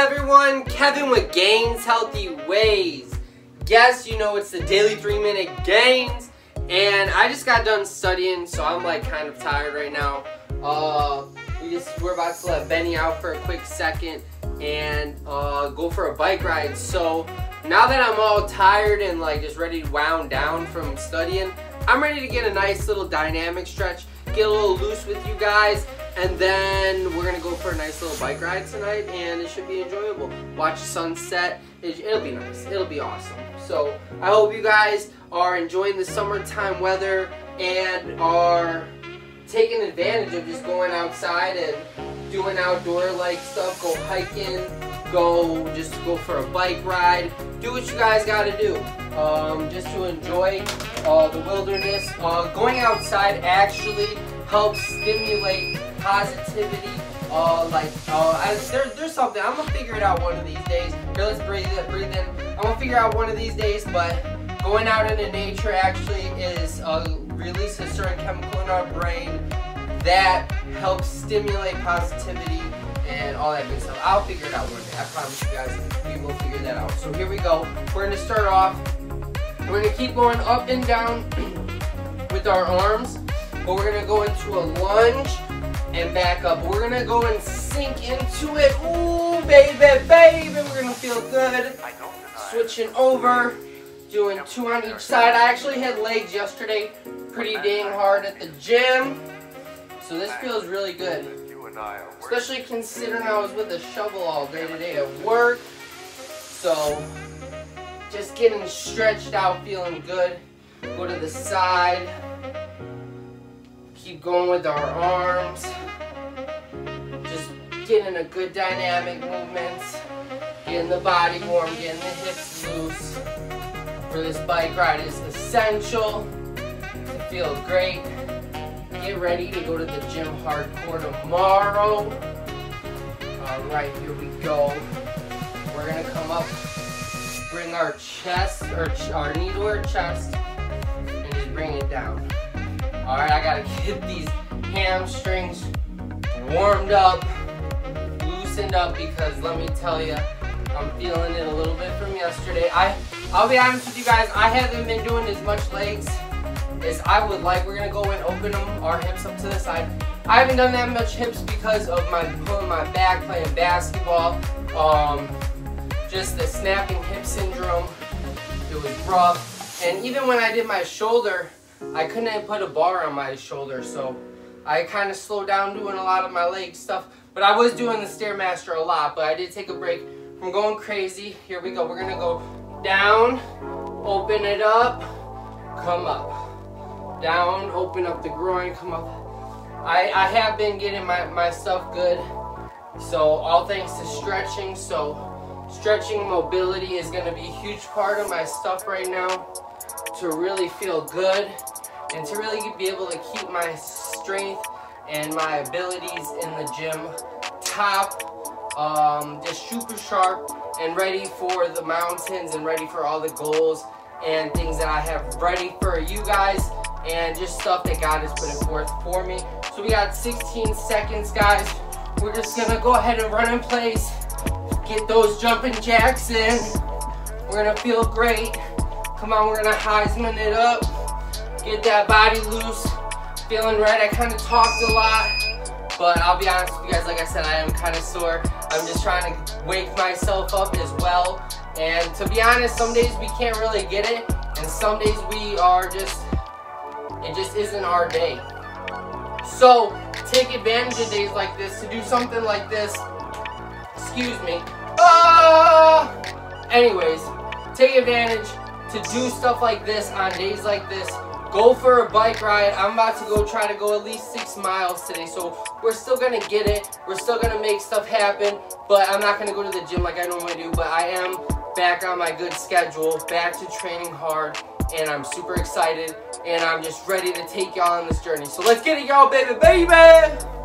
everyone? Kevin with Gains Healthy Ways. Yes, you know it's the daily three minute gains, and I just got done studying, so I'm like kind of tired right now. Uh, we just we're about to let Benny out for a quick second and uh, go for a bike ride. So now that I'm all tired and like just ready to wound down from studying, I'm ready to get a nice little dynamic stretch, get a little loose with you guys, and then we're gonna go for a nice little bike ride tonight, and it should be enjoyable. Watch sunset. It, it'll be nice. It'll be awesome. So I hope you guys are enjoying the summertime weather and are taking advantage of just going outside and doing outdoor like stuff. Go hiking. Go just go for a bike ride. Do what you guys got to do. Um, just to enjoy uh, the wilderness. Uh, going outside actually helps stimulate positivity. Uh, like, uh, I, there, there's something. I'm gonna figure it out one of these days. Here, let's breathe it, breathe in. I'm gonna figure out one of these days, but going out into nature actually is uh, release a certain chemical in our brain that helps stimulate positivity and all that good stuff. I'll figure it out one day. I promise you guys, we will figure that out. So here we go. We're gonna start off. We're gonna keep going up and down with our arms, but we're gonna go into a lunge and back up. We're gonna go and sink into it. Ooh, baby, baby, we're gonna feel good. Switching over, doing two on each side. I actually had legs yesterday pretty dang hard at the gym. So this feels really good. Especially considering I was with a shovel all day today at work. So just getting stretched out, feeling good. Go to the side. Keep going with our arms. Just getting a good dynamic movement. Getting the body warm, getting the hips loose. For this bike ride is essential. It feels great. Get ready to go to the gym hardcore tomorrow. Alright, here we go. We're gonna come up, bring our chest, or our knee to our chest, and just bring it down. Alright, I gotta get these hamstrings warmed up, loosened up, because let me tell you, I'm feeling it a little bit from yesterday. I, I'll be honest with you guys, I haven't been doing as much legs as I would like. We're gonna go and open them, our hips up to the side. I haven't done that much hips because of my pulling my back, playing basketball. Um, just the snapping hip syndrome. It was rough. And even when I did my shoulder, I couldn't put a bar on my shoulder, so I kind of slowed down doing a lot of my leg stuff. But I was doing the Stairmaster a lot, but I did take a break from going crazy. Here we go. We're gonna go down, open it up, come up down, open up the groin, come up. I, I have been getting my, my stuff good. So all thanks to stretching. So stretching mobility is going to be a huge part of my stuff right now to really feel good and to really be able to keep my strength and my abilities in the gym top, um, just super sharp and ready for the mountains and ready for all the goals and things that I have ready for you guys and just stuff that God has put forth for me. So we got 16 seconds, guys. We're just gonna go ahead and run in place, get those jumping jacks in. We're gonna feel great. Come on, we're gonna Heisman it up, get that body loose, feeling right. I kind of talked a lot, but I'll be honest with you guys, like I said, I am kind of sore. I'm just trying to wake myself up as well. And to be honest, some days we can't really get it, and some days we are just it just isn't our day. So take advantage of days like this to do something like this. Excuse me. Ah! Anyways, take advantage to do stuff like this on days like this. Go for a bike ride. I'm about to go try to go at least six miles today. So we're still going to get it. We're still going to make stuff happen. But I'm not going to go to the gym like I normally do. But I am back on my good schedule. Back to training hard and I'm super excited and I'm just ready to take y'all on this journey. So let's get it, y'all, baby, baby!